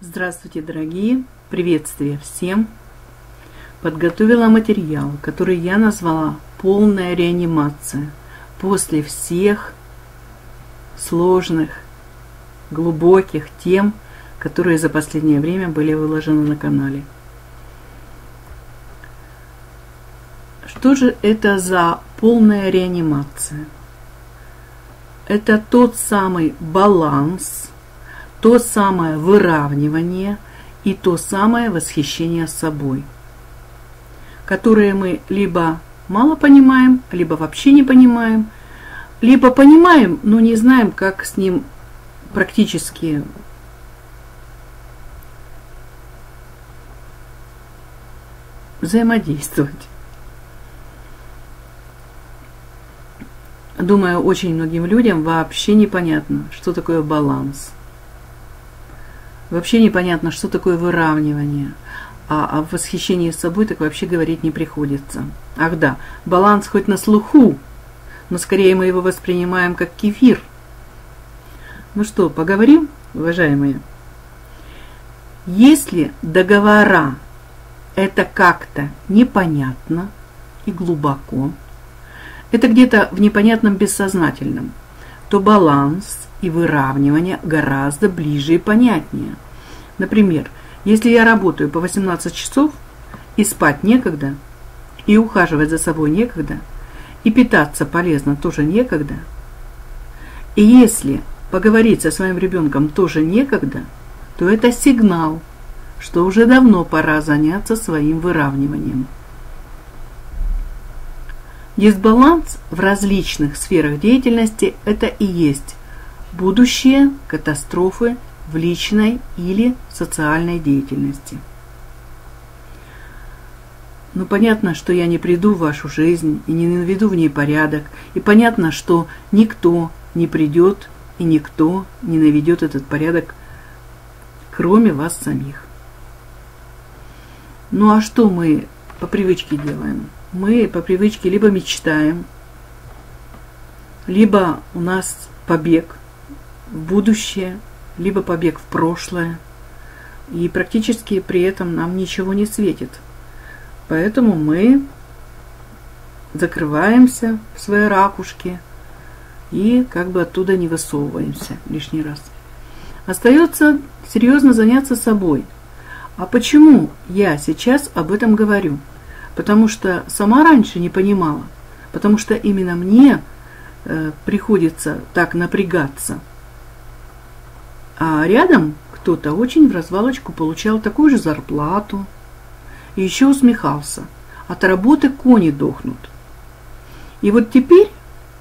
Здравствуйте, дорогие! Приветствие всем! Подготовила материал, который я назвала «Полная реанимация» после всех сложных, глубоких тем, которые за последнее время были выложены на канале. Что же это за полная реанимация? Это тот самый баланс – то самое выравнивание и то самое восхищение собой, которое мы либо мало понимаем, либо вообще не понимаем, либо понимаем, но не знаем, как с ним практически взаимодействовать. Думаю, очень многим людям вообще непонятно, что такое баланс – Вообще непонятно, что такое выравнивание. А о восхищении собой так вообще говорить не приходится. Ах да, баланс хоть на слуху, но скорее мы его воспринимаем как кефир. Ну что, поговорим, уважаемые? Если договора это как-то непонятно и глубоко, это где-то в непонятном бессознательном, то баланс и выравнивание гораздо ближе и понятнее. Например, если я работаю по 18 часов, и спать некогда, и ухаживать за собой некогда, и питаться полезно тоже некогда, и если поговорить со своим ребенком тоже некогда, то это сигнал, что уже давно пора заняться своим выравниванием. Дисбаланс в различных сферах деятельности – это и есть будущие катастрофы в личной или социальной деятельности. Ну, понятно, что я не приду в вашу жизнь и не наведу в ней порядок, и понятно, что никто не придет и никто не наведет этот порядок, кроме вас самих. Ну а что мы по привычке делаем? Мы по привычке либо мечтаем, либо у нас побег будущее, либо побег в прошлое. И практически при этом нам ничего не светит. Поэтому мы закрываемся в своей ракушке и как бы оттуда не высовываемся лишний раз. Остается серьезно заняться собой. А почему я сейчас об этом говорю? Потому что сама раньше не понимала. Потому что именно мне э, приходится так напрягаться – а рядом кто-то очень в развалочку получал такую же зарплату и еще усмехался. От работы кони дохнут. И вот теперь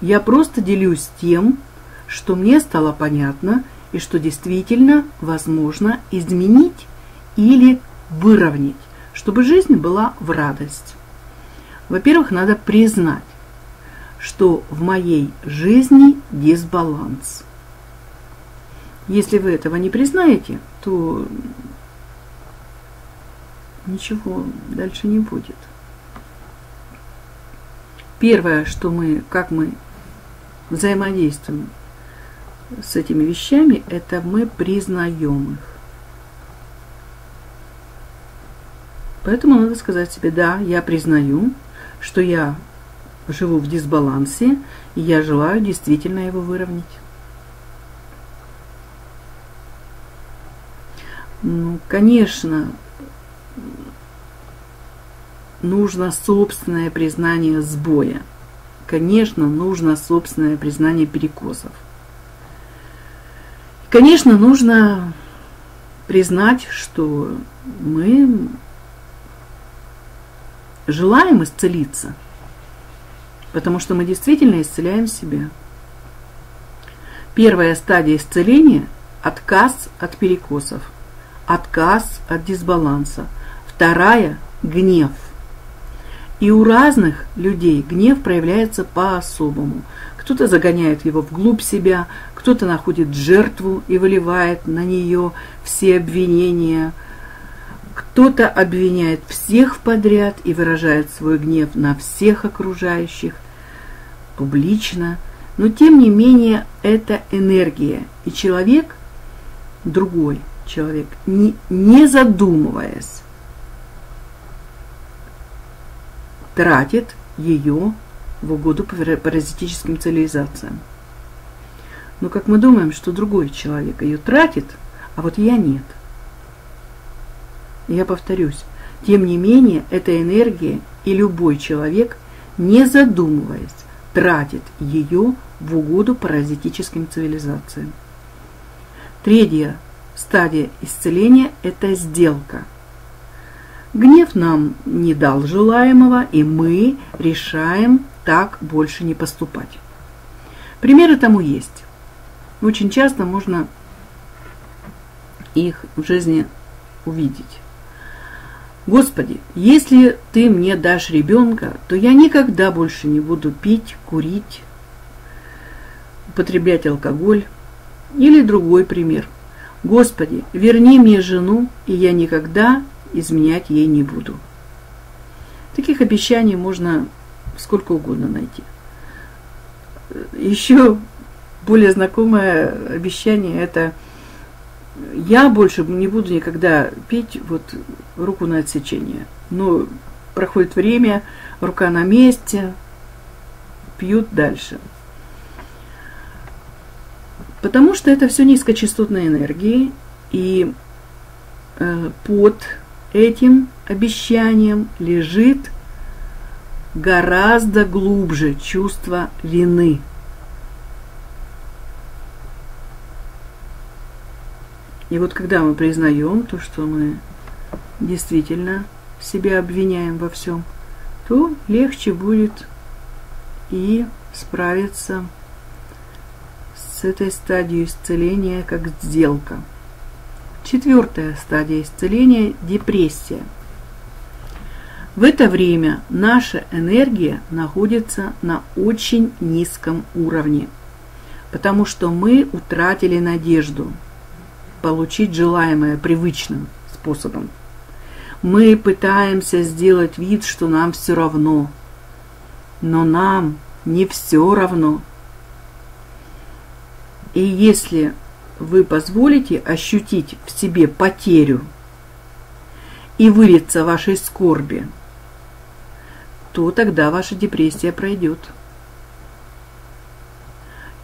я просто делюсь тем, что мне стало понятно и что действительно возможно изменить или выровнять, чтобы жизнь была в радость. Во-первых, надо признать, что в моей жизни дисбаланс – если вы этого не признаете, то ничего дальше не будет. Первое, что мы, как мы взаимодействуем с этими вещами, это мы признаем их. Поэтому надо сказать себе, да, я признаю, что я живу в дисбалансе, и я желаю действительно его выровнять. Конечно, нужно собственное признание сбоя. Конечно, нужно собственное признание перекосов. Конечно, нужно признать, что мы желаем исцелиться, потому что мы действительно исцеляем себя. Первая стадия исцеления – отказ от перекосов – отказ от дисбаланса. Вторая – гнев. И у разных людей гнев проявляется по-особому. Кто-то загоняет его вглубь себя, кто-то находит жертву и выливает на нее все обвинения, кто-то обвиняет всех подряд и выражает свой гнев на всех окружающих публично. Но тем не менее это энергия, и человек другой – человек, не, не задумываясь, тратит ее в угоду паразитическим цивилизациям. Но как мы думаем, что другой человек ее тратит, а вот я нет. Я повторюсь, тем не менее, эта энергия и любой человек, не задумываясь, тратит ее в угоду паразитическим цивилизациям. Третья стадия исцеления – это сделка. Гнев нам не дал желаемого, и мы решаем так больше не поступать. Примеры тому есть. Очень часто можно их в жизни увидеть. Господи, если ты мне дашь ребенка, то я никогда больше не буду пить, курить, употреблять алкоголь. Или другой пример. Господи, верни мне жену, и я никогда изменять ей не буду. Таких обещаний можно сколько угодно найти. Еще более знакомое обещание это я больше не буду никогда пить вот руку на отсечение. Но проходит время, рука на месте, пьют дальше. Потому что это все низкочастотные энергии, и э, под этим обещанием лежит гораздо глубже чувство вины. И вот когда мы признаем то, что мы действительно себя обвиняем во всем, то легче будет и справиться с этой стадией исцеления как сделка. Четвертая стадия исцеления – депрессия. В это время наша энергия находится на очень низком уровне, потому что мы утратили надежду получить желаемое привычным способом. Мы пытаемся сделать вид, что нам все равно, но нам не все равно. И если вы позволите ощутить в себе потерю и вылиться вашей скорби, то тогда ваша депрессия пройдет.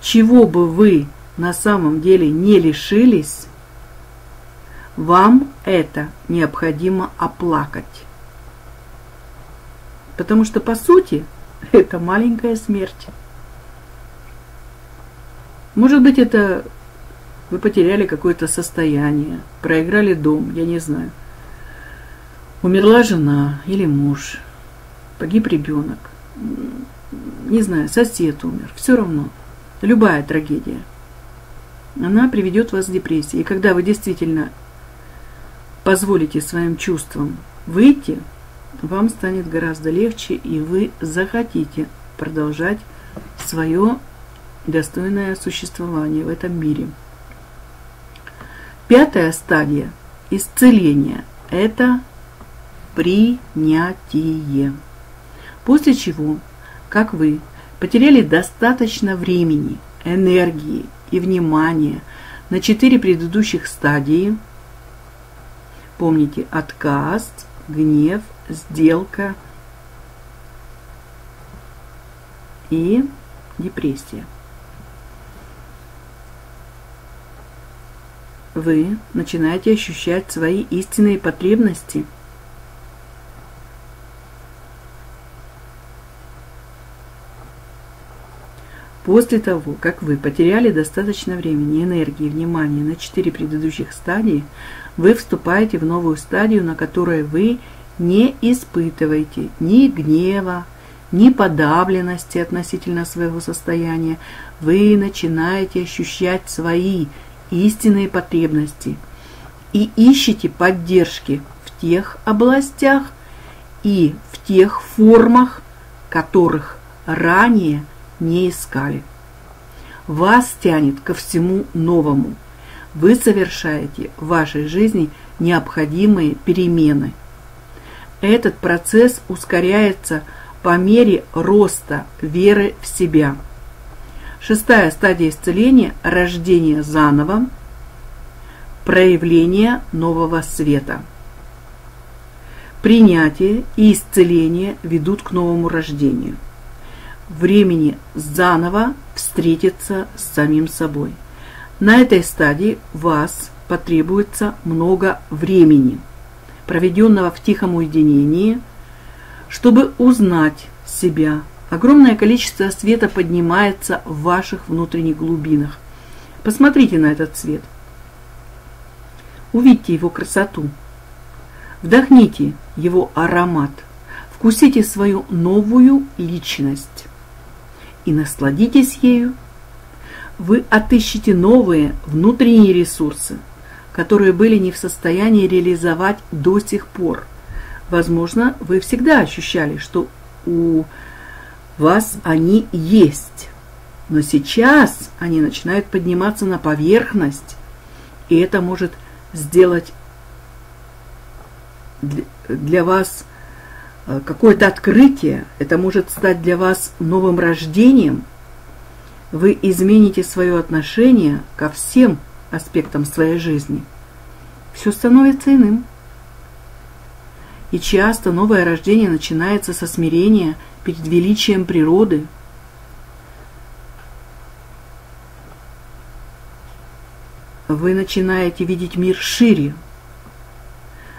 Чего бы вы на самом деле не лишились, вам это необходимо оплакать. Потому что, по сути, это маленькая смерть. Может быть, это вы потеряли какое-то состояние, проиграли дом, я не знаю. Умерла жена или муж, погиб ребенок, не знаю, сосед умер, все равно. Любая трагедия, она приведет вас к депрессии. И когда вы действительно позволите своим чувствам выйти, вам станет гораздо легче, и вы захотите продолжать свое достойное существование в этом мире. Пятая стадия исцеления – это принятие. После чего, как вы потеряли достаточно времени, энергии и внимания на четыре предыдущих стадии, помните отказ, гнев, сделка и депрессия. Вы начинаете ощущать свои истинные потребности. После того, как вы потеряли достаточно времени, энергии, внимания на четыре предыдущих стадии, вы вступаете в новую стадию, на которой вы не испытываете ни гнева, ни подавленности относительно своего состояния. Вы начинаете ощущать свои истинные потребности и ищите поддержки в тех областях и в тех формах, которых ранее не искали. Вас тянет ко всему новому. Вы совершаете в вашей жизни необходимые перемены. Этот процесс ускоряется по мере роста веры в себя – Шестая стадия исцеления – рождение заново. проявление нового света. Принятие и исцеление ведут к новому рождению. Времени заново встретиться с самим собой. На этой стадии вас потребуется много времени, проведенного в тихом уединении, чтобы узнать себя. Огромное количество света поднимается в ваших внутренних глубинах. Посмотрите на этот свет. Увидьте его красоту. Вдохните его аромат. Вкусите свою новую личность и насладитесь ею. Вы отыщите новые внутренние ресурсы, которые были не в состоянии реализовать до сих пор. Возможно, вы всегда ощущали, что у вас они есть. Но сейчас они начинают подниматься на поверхность, и это может сделать для вас э, какое-то открытие, это может стать для вас новым рождением. Вы измените свое отношение ко всем аспектам своей жизни. Все становится иным. И часто новое рождение начинается со смирения перед величием природы. Вы начинаете видеть мир шире.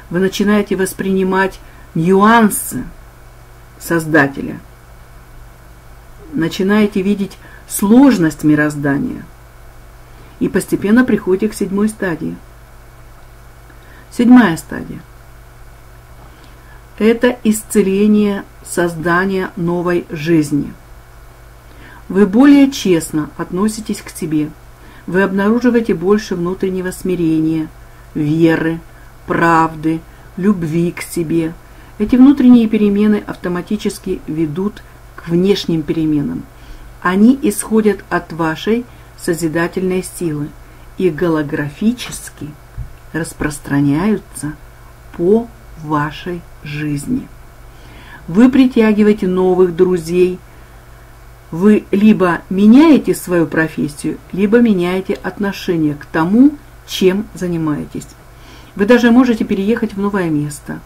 Вы начинаете воспринимать нюансы Создателя. Начинаете видеть сложность мироздания. И постепенно приходите к седьмой стадии. Седьмая стадия – это исцеление создания новой жизни. Вы более честно относитесь к себе. Вы обнаруживаете больше внутреннего смирения, веры, правды, любви к себе. Эти внутренние перемены автоматически ведут к внешним переменам. Они исходят от вашей созидательной силы и голографически распространяются по вашей жизни. Вы притягиваете новых друзей. Вы либо меняете свою профессию, либо меняете отношение к тому, чем занимаетесь. Вы даже можете переехать в новое место.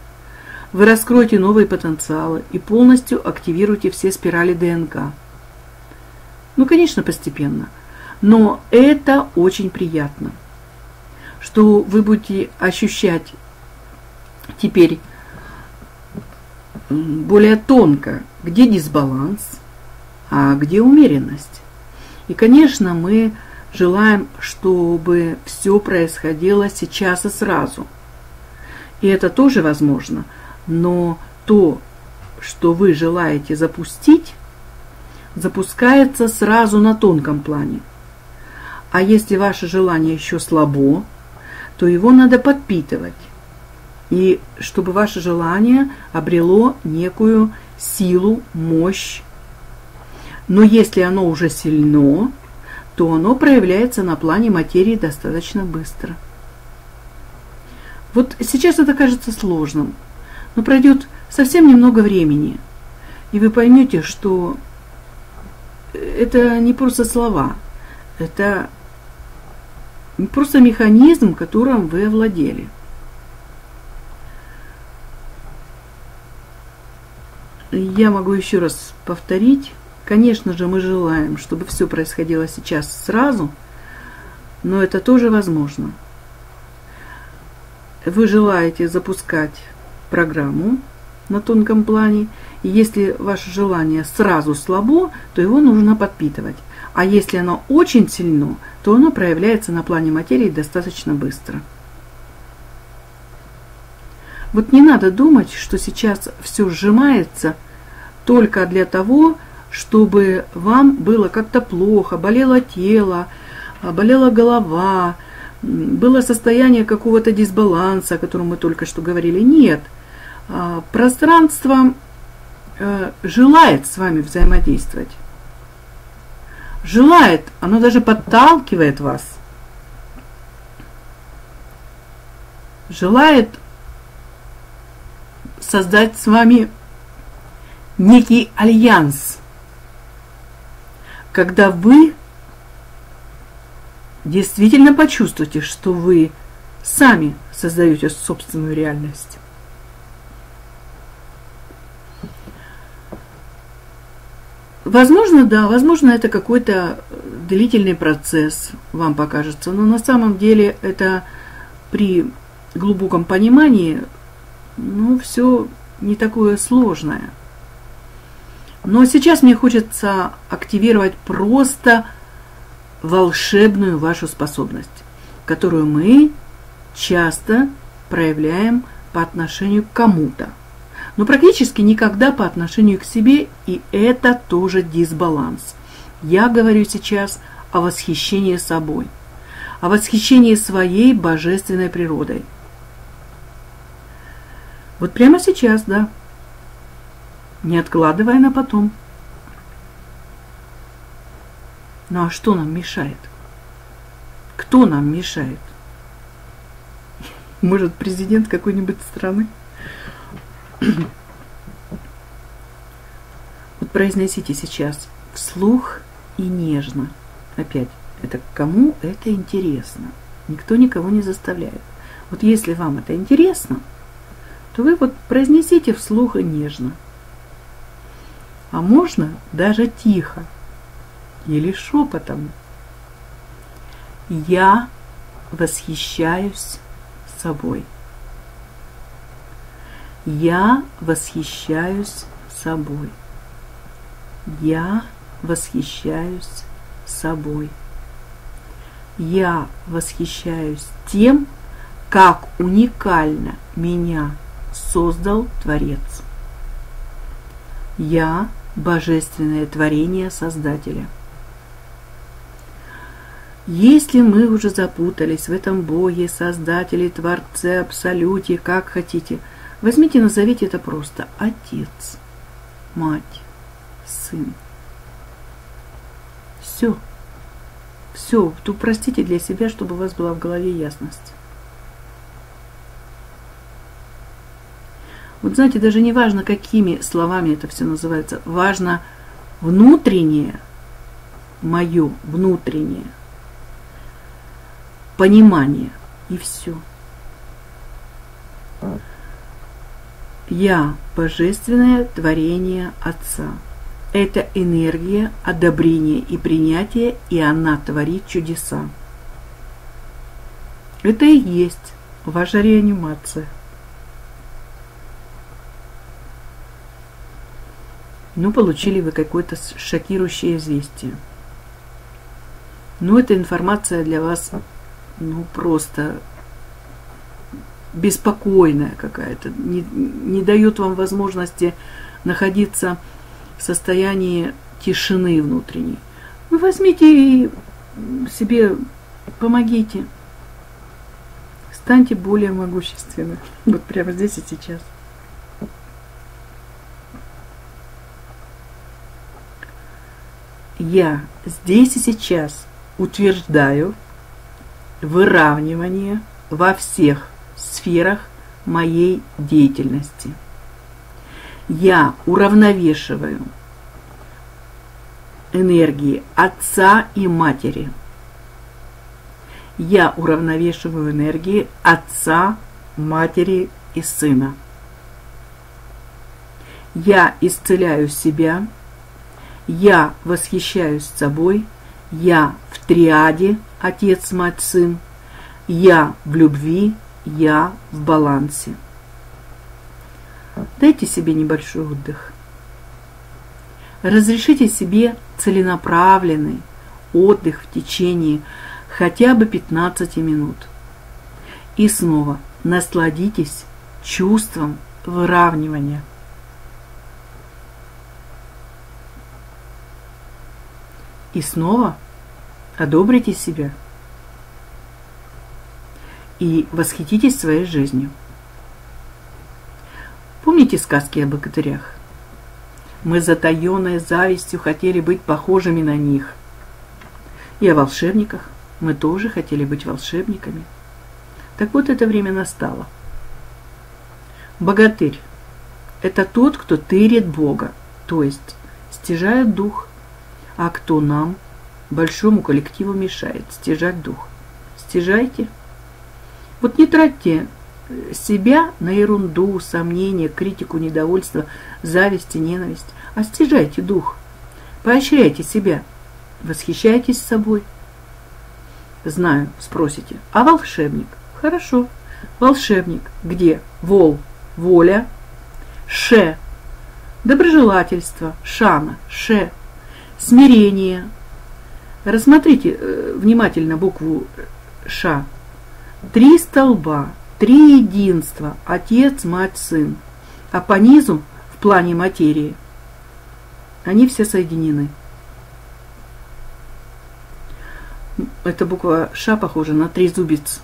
Вы раскроете новые потенциалы и полностью активируете все спирали ДНК. Ну, конечно, постепенно. Но это очень приятно, что вы будете ощущать теперь более тонко, где дисбаланс, а где умеренность. И, конечно, мы желаем, чтобы все происходило сейчас и сразу. И это тоже возможно, но то, что вы желаете запустить, запускается сразу на тонком плане. А если ваше желание еще слабо, то его надо подпитывать и чтобы ваше желание обрело некую силу, мощь. Но если оно уже сильно, то оно проявляется на плане материи достаточно быстро. Вот сейчас это кажется сложным, но пройдет совсем немного времени, и вы поймете, что это не просто слова, это просто механизм, которым вы овладели. Я могу еще раз повторить. Конечно же, мы желаем, чтобы все происходило сейчас сразу, но это тоже возможно. Вы желаете запускать программу на тонком плане, и если ваше желание сразу слабо, то его нужно подпитывать. А если оно очень сильно, то оно проявляется на плане материи достаточно быстро. Вот не надо думать, что сейчас все сжимается только для того, чтобы вам было как-то плохо, болело тело, болела голова, было состояние какого-то дисбаланса, о котором мы только что говорили. Нет, а, пространство э, желает с вами взаимодействовать. Желает, оно даже подталкивает вас. Желает создать с вами некий альянс, когда вы действительно почувствуете, что вы сами создаете собственную реальность. Возможно, да, возможно, это какой-то длительный процесс, вам покажется, но на самом деле это при глубоком понимании, ну, все не такое сложное. Но сейчас мне хочется активировать просто волшебную вашу способность, которую мы часто проявляем по отношению к кому-то – но практически никогда по отношению к себе, и это тоже дисбаланс. Я говорю сейчас о восхищении собой, о восхищении своей божественной природой. Вот прямо сейчас, да, не откладывая на потом. Ну а что нам мешает? Кто нам мешает? Может, президент какой-нибудь страны? Вот произносите сейчас вслух и нежно. Опять, это кому это интересно. Никто никого не заставляет. Вот если вам это интересно, то вы вот произнесите вслух и нежно. А можно даже тихо или шепотом. Я восхищаюсь собой. Я восхищаюсь собой. Я восхищаюсь собой. Я восхищаюсь тем, как уникально меня создал Творец. Я божественное творение Создателя. Если мы уже запутались в этом Боге, Создателе, Творце, Абсолюте, как хотите – Возьмите, назовите это просто отец, мать, сын. Все. Все. Упростите для себя, чтобы у вас была в голове ясность. Вот знаете, даже не важно, какими словами это все называется, важно внутреннее, мое внутреннее понимание, и все. Я – божественное творение Отца. Это энергия одобрения и принятия, и она творит чудеса. Это и есть ваша реанимация. Ну, получили вы какое-то шокирующее известие. Ну, эта информация для вас, ну, просто беспокойная какая-то, не, не дает вам возможности находиться в состоянии тишины внутренней. Вы возьмите и себе помогите. Станьте более могущественны. Вот прямо здесь и сейчас. Я здесь и сейчас утверждаю выравнивание во всех сферах моей деятельности. Я уравновешиваю энергии отца и матери. Я уравновешиваю энергии отца, матери и сына. Я исцеляю себя, я восхищаюсь собой, я в триаде отец, мать, сын, я в любви, я в балансе. Дайте себе небольшой отдых. Разрешите себе целенаправленный отдых в течение хотя бы 15 минут. И снова насладитесь чувством выравнивания. И снова одобрите себя – и восхититесь своей жизнью. Помните сказки о богатырях? Мы затаенной завистью хотели быть похожими на них. И о волшебниках. Мы тоже хотели быть волшебниками. Так вот, это время настало. Богатырь – это тот, кто тырит Бога, то есть стяжает дух, а кто нам, большому коллективу, мешает стяжать дух. Стяжайте – Вот не тратьте себя на ерунду, сомнения, критику, недовольство, зависть и ненависть. Остижайте дух, поощряйте себя, восхищайтесь собой. Знаю, спросите, а волшебник? Хорошо, волшебник. Где? Вол, воля, ше, доброжелательство, шана, ше, смирение. Рассмотрите э, внимательно букву ша. Три столба, три единства, отец, мать, сын. А по низу, в плане материи, они все соединены. Эта буква Ш похожа на три зубец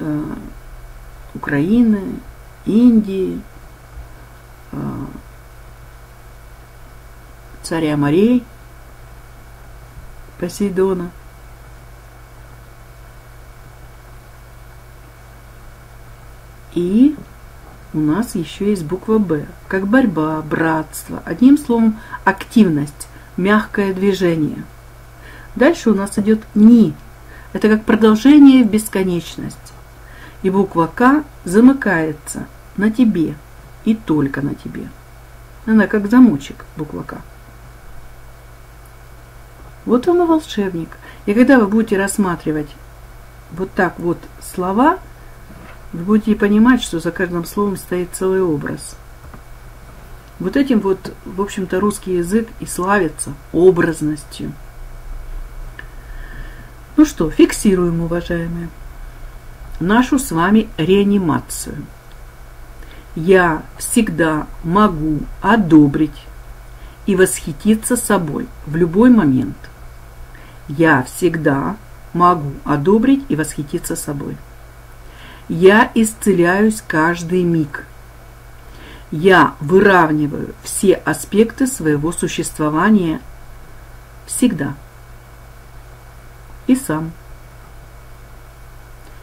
э, Украины, Индии, царя морей Посейдона. И у нас еще есть буква Б, как борьба, братство, одним словом, активность, мягкое движение. Дальше у нас идет Ни. Это как продолжение в бесконечность. И буква К замыкается на тебе и только на тебе. Она как замочек, буква К. Вот он и волшебник. И когда вы будете рассматривать вот так вот слова – вы будете понимать, что за каждым словом стоит целый образ. Вот этим вот, в общем-то, русский язык и славится образностью. Ну что, фиксируем, уважаемые, нашу с вами реанимацию. Я всегда могу одобрить и восхититься собой в любой момент. Я всегда могу одобрить и восхититься собой. Я исцеляюсь каждый миг. Я выравниваю все аспекты своего существования всегда. И сам.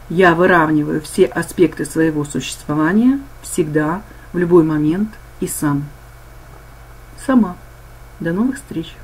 Я выравниваю все аспекты своего существования всегда, в любой момент и сам. Сама. До новых встреч!